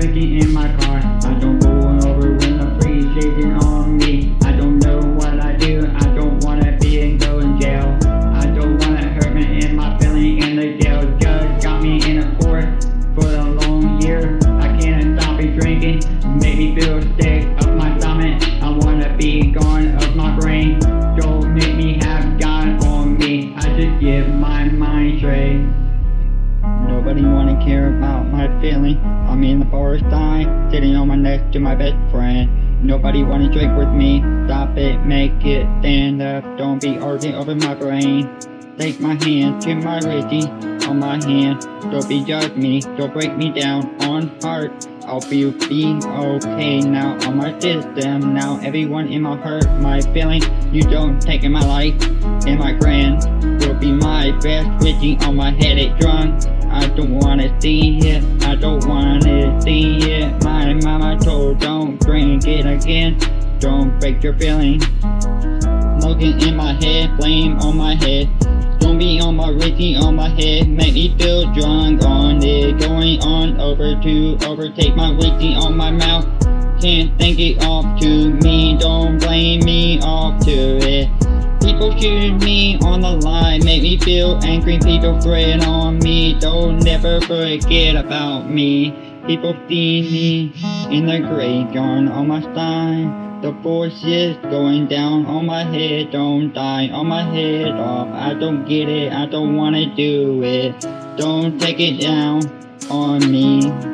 drinking in my car. I just give my mind straight. Nobody wanna care about my feeling. I'm in the forest dying, sitting on my neck to my best friend. Nobody wanna drink with me. Stop it, make it stand up. Don't be arguing over my brain. Take my hand to my Reggie on my hand. Don't be judge me, don't break me down on heart. I'll be being okay now on my system. Now everyone in my heart, my feeling. You don't take in my life, in my grand. Will be my best witching on my headache drunk. I don't wanna see it, I don't wanna see it. My mama told don't drink it again. Don't break your feeling. Smoking in my head, blame on my head. Don't be on my Ricky on my head, make me feel drunk to overtake my Ricky on my mouth. Can't think it off to me, don't blame me off to it. People shooting me on the line, make me feel angry. People threat on me, don't never forget about me. People see me in the graveyard on my spine. The force is going down on my head, don't die on my head off. I don't get it, I don't wanna do it. Don't take it down on me.